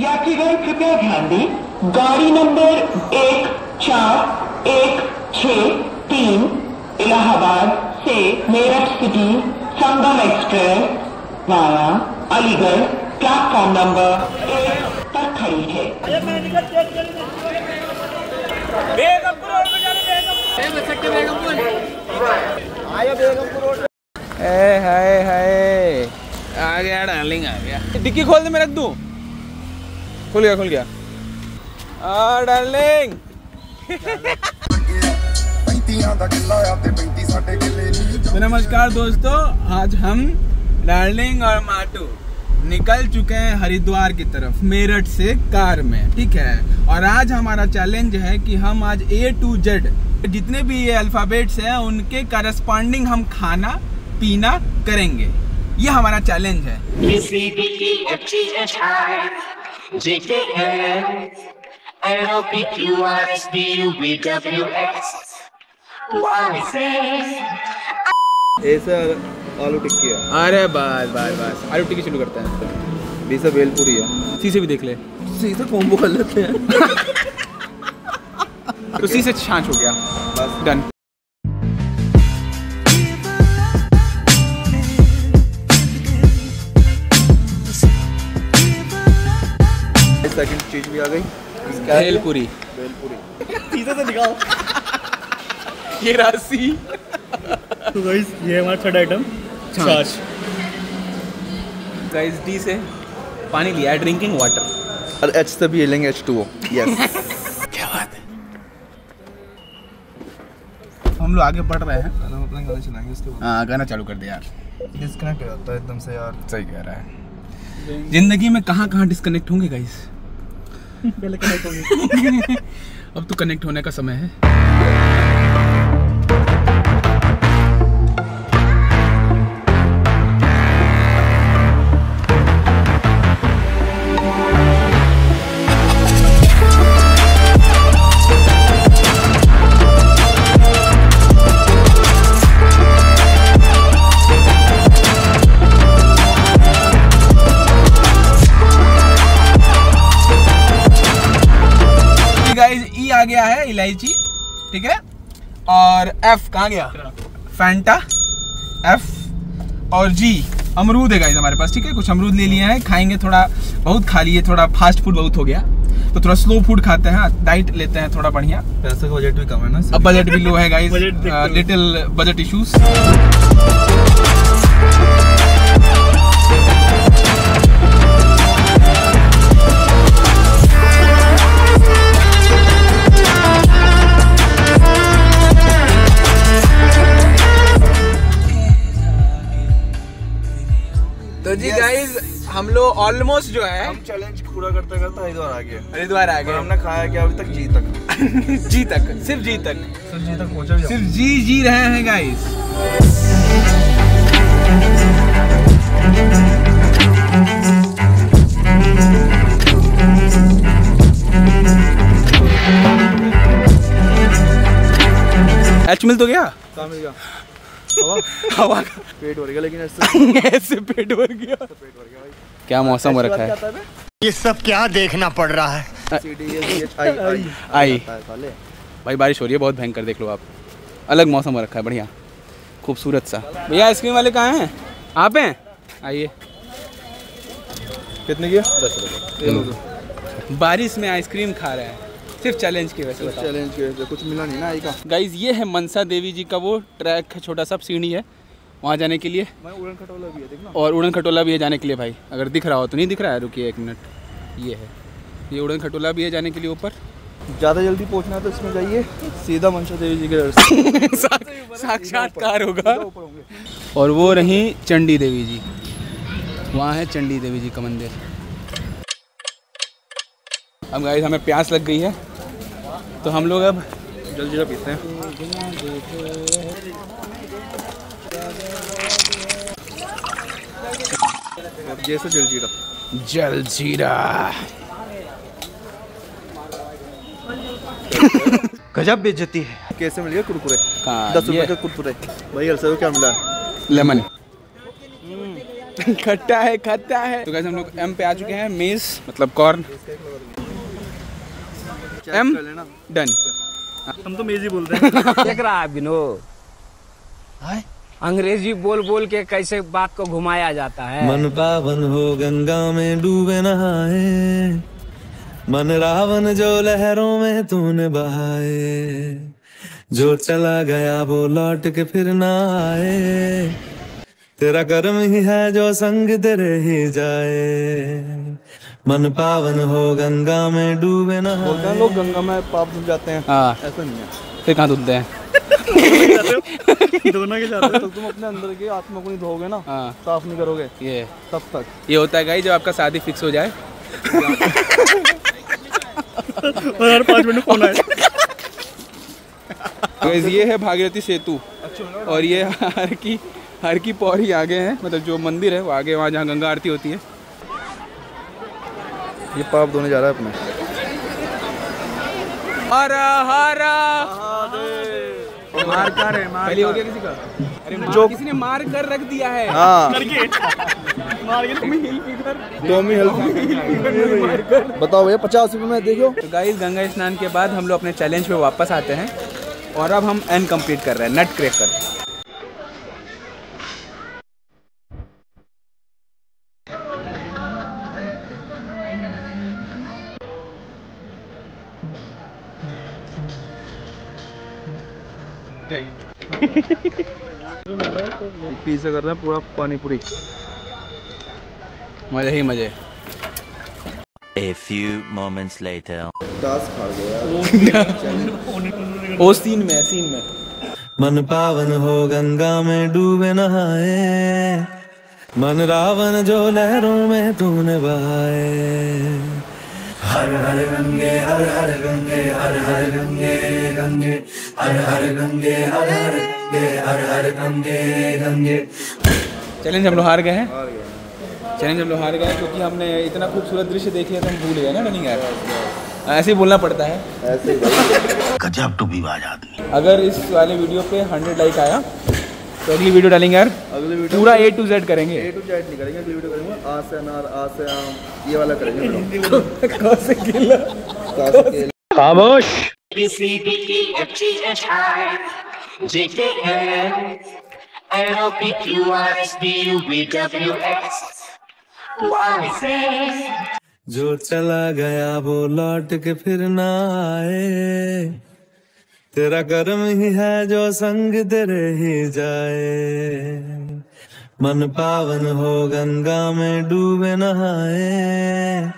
यात्रीगण कृपया ध्यान दें। गाड़ी नंबर एक चार एक छ तीन इलाहाबाद से Meerut city Sangam express via Aligarh platform number एक पर खड़ी है। ए हाय हाय। आ गया डार्लिंग आ गया। डिक्की खोल दे मैं रख दूँ? खुल गया खुल गया। आ डार्लिंग नमस्कार दोस्तों, आज हम डार्लिंग और माटू निकल चुके हैं हरिद्वार की तरफ़, मेरठ से कार में, ठीक है? और आज हमारा चैलेंज है कि हम आज ए टू जेड जितने भी ये अल्फाबेट्स हैं, उनके करस्पॉन्डिंग हम खाना, पीना करेंगे। ये हमारा चैलेंज है। B C D F G H I J K L L O P Q R S T U V W X. Y Z. ए से आलू टिक्की है। अरे बस बस बस आलू टिक्की शुरू करते हैं। बी से भेलपुरी है। सी से भी देख ले। सी से कॉम्बो कर लेते हैं। तो सी से छाछ हो गया। बस। डन सेकंड चीज़ भी आ गई। भेलपुरी। भेलपुरी। सीधे से निकाल ये राशि। तो गाइस ये हमारा थर्ड आइटम छाछ गाइस डी से पानी लिया है ड्रिंकिंग वाटर और एच से भी लेंगे एच टू ओ यस क्या बात है? हम लोग आगे बढ़ रहे हैं। हम अपना गाना चलाएँगे उसके बाद। हाँ गाना चालू कर दे यार। डिस्कनेक्ट हो जाता है एकदम से यार। सही कह रहा है। ज़िंदगी में कहाँ कहाँ डिस्कनेक्ट होंगे गाइस पहले कनेक्ट हो अब तो कनेक्ट होने का समय है। गया है इलायची ठीक है? और एफ़ कहाँ गया? फैंटा एफ़ और जी अमरूद है गाइस हमारे पास ठीक है? कुछ अमरूद ले लिए हैं खाएँगे थोड़ा बहुत खा लिए थोड़ा फास्ट फ़ूड बहुत हो गया। तो थोड़ा स्लो फ़ूड खाते हैं डाइट लेते हैं थोड़ा बढ़िया। पैसे का बजट भी कम है ना अब बजट भी लो है हो। लिटिल बजट इश्यूज़ ऑलमोस्ट जो है हम चैलेंज पूरा करते करते हरिद्वार आ गए। हरिद्वार आ गए। हमने खाया क्या अभी तक? जी तक जी तक सिर्फ़ जी तक सिर्फ़ जी तक पहुँचा सिर्फ़ जी जी रहे हैं गाइस एच मिल तो गया? मिल गया। हवा। हवा पेट भर गया लेकिन ऐसे ऐसे पेट भर गया। क्या मौसम हो रखा है? ये सब क्या देखना पड़ रहा है? आई भाई बारिश हो रही है बहुत भयंकर देख लो आप। अलग मौसम हो रखा है बढ़िया। खूबसूरत सा। भैया आइसक्रीम वाले कहाँ हैं? आप हैं? आइए। कितने की दस रुपये तो बारिश में आइसक्रीम खा रहे हैं। सिर्फ़ चैलेंज की वजह से चैलेंज के वजह से कुछ मिला नहीं ना आई का। गाइज़ ये है मनसा देवी जी का वो ट्रैक है छोटा सा सीढ़ी है। वहाँ जाने के लिए? उड़न खटोला भी है देखना। और उड़न खटोला भी है जाने के लिए भाई। अगर दिख रहा हो तो नहीं दिख रहा है? रुकिए एक मिनट। ये है। ये उड़न खटोला भी है जाने के लिए ऊपर? ज़्यादा जल्दी पहुँचना है तो इसमें जाइए। सीधा मनसा देवी जी के दर्शन साक्षात्कार होगा। और वो रही चंडी देवी जी। वहाँ है चंडी देवी जी का मंदिर। अब गाइस हमें प्यास लग गई है। तो हम लोग अब जल्दी जीरा पीते हैं। और जैसे जल जीरा। जल जीरा। गजब बेइज्जती है। कैसे मिल गया कुरकुरे? दस रुपए का कुरकुरे। भाई अलसे को क्या मिला? है लेमन खट्टा है खट्टा है। तो कैसे हम लोग एम पे आ चुके हैं मेज मतलब कॉर्न। एम डन हम तो मेज ही बोलते हैं। देख रहा है विनोद अंग्रेज़ी बोल बोल के कैसे बात को घुमाया जाता है? मन पावन हो गंगा में डूबे नहाए मन रावण जो लहरों में तूने बहाए जो चला गया वो लौट के फिर ना आए। तेरा कर्म ही है जो संग तेरे ही जाए। मन पावन हो गंगा में डूबे बोलते हैं लोग गंगा में पाप धुल जाते हैं। हाँ। ऐसा नहीं है। फिर कहाँ धुलते हैं? दोनों के साथ तो तुम अपने अंदर की आत्मा को नहीं धोगे ना हाँ। साफ़ नहीं करोगे। ये। तब तक। ये होता है गाई जब आपका शादी फिक्स हो जाए। और हर पाँच मिनट फ़ोन आए। ये है भागीरथी सेतु। और ये हर की हर की पौड़ी आगे है मतलब जो मंदिर है वो आगे वहाँ जहाँ गंगा आरती होती है। ये पाप धोने जा रहा है अपने। हरा हर। मार कर है मार पहले हो गया किसी का? अरे जो किसी ने मार कर रख दिया है। हाँ। करके मार के हिल हेल्प बताओ भैया पचास रुपए में देखो तो गाइस गंगा स्नान के बाद हम लोग अपने चैलेंज पे वापस आते हैं। और अब हम एन कंप्लीट कर रहे हैं नट क्रैक कर पिज्जा कर रहे हैं पूरा पानी पूरी मज़े ही मज़े। A few moments later. O scene में सीन में। मन पावन हो गंगा में डूबे नहाए। मन रावण जो लहरों में तूने बहाए। हर हर गंगे हर हर गंगे हर हर गंगे गंगे। हर हर गंगे हर हर गंगे हर हर गंगे गंगे। चैलेंज हम लोग हार गए हैं। चैलेंज हम लोग हार गए क्योंकि हमने इतना खूबसूरत दृश्य देख लिया तो हम भूल गए ना रनिंग यार ऐसे ही बोलना पड़ता है। गजब टू आदमी। अगर इस वाले वीडियो पे 100 लाइक आया तो अगली वीडियो डालेंगे यार। अगले वीडियो पूरा ए टू जेड करेंगे। ए टू जेड नहीं करेंगे अगली वीडियो करेंगे। आ से अनार आ से आम ये वाला करेंगे। Z. जो चला गया वो लौट के फिर ना आए। तेरा कर्म ही है जो संग तेरे ही जाए। मन पावन हो गंगा में डूबे नहाए।